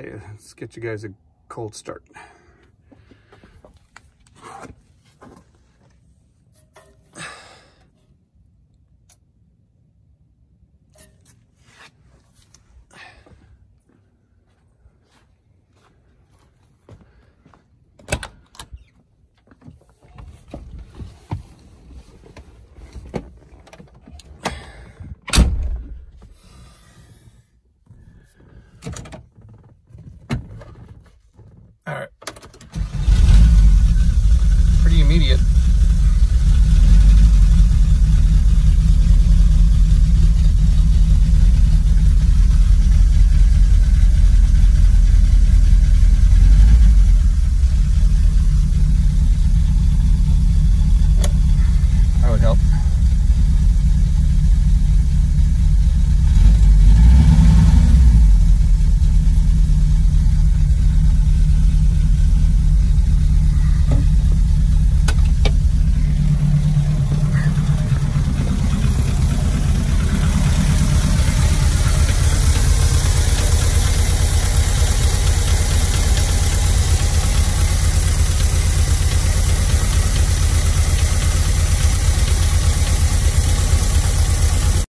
Okay, let's get you guys a cold start. All right. Pretty immediate.